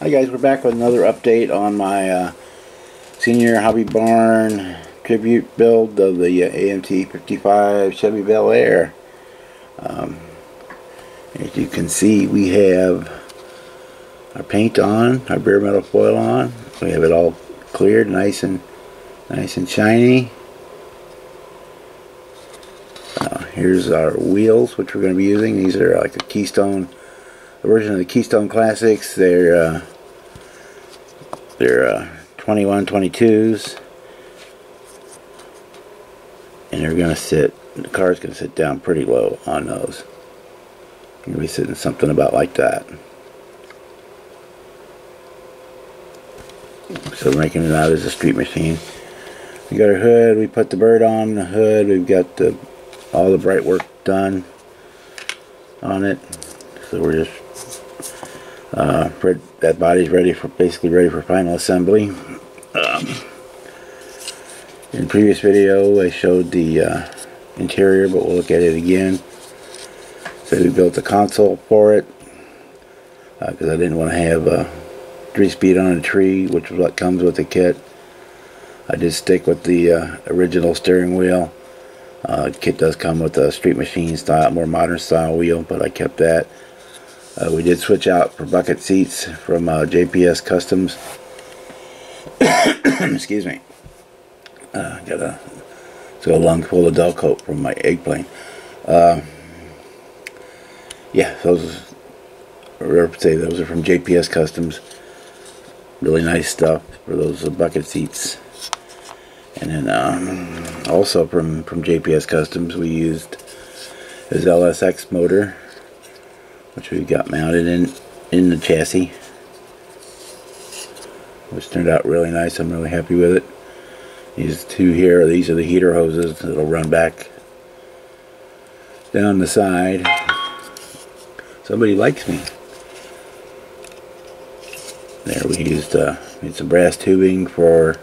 Hi guys, we're back with another update on my uh, senior hobby barn tribute build of the uh, AMT 55 Chevy Bel Air. Um, as you can see we have our paint on, our bare metal foil on. We have it all cleared, nice and nice and shiny. Uh, here's our wheels which we're going to be using. These are like a Keystone version of the Keystone Classics. They're uh, they're uh, 21 22s, and they're gonna sit. The car's gonna sit down pretty low on those. You're gonna be sitting something about like that. So making it out as a street machine. We got our hood. We put the bird on the hood. We've got the all the bright work done on it. So we're just uh, that body's ready for basically ready for final assembly. Um, in previous video, I showed the uh, interior, but we'll look at it again. So we built a console for it because uh, I didn't want to have a three speed on a tree, which is what comes with the kit. I did stick with the uh, original steering wheel. Uh, kit does come with a street machine style, more modern style wheel, but I kept that. Uh, we did switch out for bucket seats from uh, JPS Customs. Excuse me. Uh, got a, got a lung full of dull coat from my eggplane. Uh, yeah, those are, say those are from JPS Customs. Really nice stuff for those bucket seats. And then um, also from, from JPS Customs we used his LSX motor which we've got mounted in in the chassis. Which turned out really nice. I'm really happy with it. These two here these are the heater hoses that'll run back down the side. Somebody likes me. There we used uh, some brass tubing for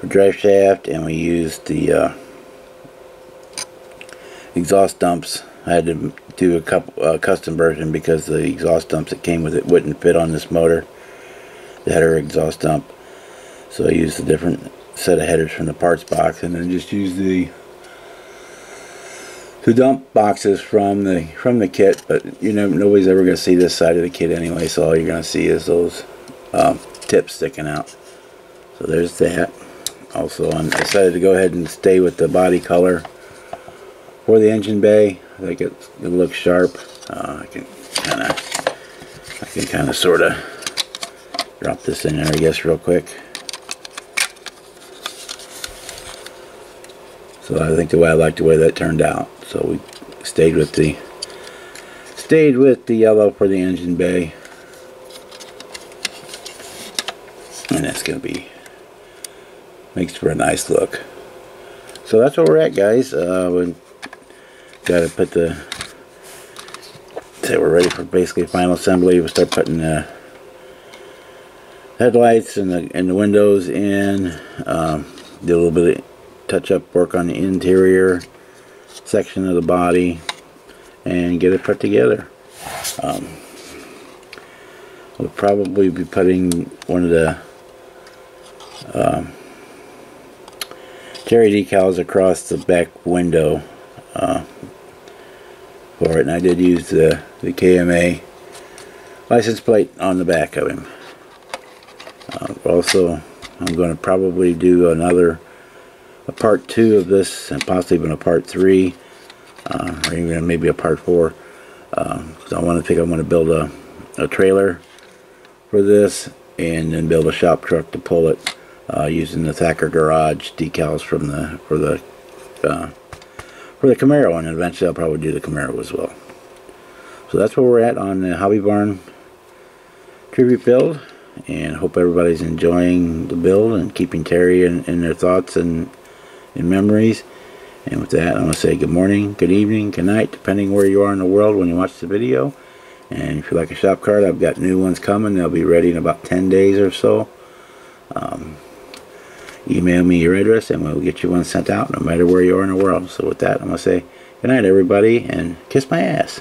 for drive shaft and we used the uh, exhaust dumps. I had to do a couple custom version because the exhaust dumps that came with it wouldn't fit on this motor. The header exhaust dump. So I used a different set of headers from the parts box and then just used the the dump boxes from the from the kit. But you know nobody's ever going to see this side of the kit anyway so all you're going to see is those um, tips sticking out. So there's that. Also I decided to go ahead and stay with the body color for the engine bay I think it, it looks sharp. Uh, I can kind of, I can kind of sort of drop this in there, I guess, real quick. So I think the way I like the way that turned out. So we stayed with the stayed with the yellow for the engine bay. And that's going to be makes for a nice look. So that's where we're at, guys. Uh, got to put the say we're ready for basically final assembly we'll start putting the headlights and the, and the windows in um, do a little bit of touch up work on the interior section of the body and get it put together. Um, we'll probably be putting one of the um, cherry decals across the back window uh, for it and I did use the, the KMA license plate on the back of him. Uh, also I'm going to probably do another a part 2 of this and possibly even a part 3 uh, or even maybe a part 4 uh, so I want to think I'm going to build a, a trailer for this and then build a shop truck to pull it uh, using the Thacker Garage decals from the for the uh, for the Camaro, and eventually I'll probably do the Camaro as well. So that's where we're at on the Hobby Barn tribute build, and hope everybody's enjoying the build and keeping Terry in, in their thoughts and in memories. And with that, I'm going to say good morning, good evening, good night, depending where you are in the world when you watch the video. And if you like a shop card, I've got new ones coming. They'll be ready in about 10 days or so. Um, email me your address and we'll get you one sent out no matter where you are in the world. So with that, I'm going to say good night, everybody, and kiss my ass.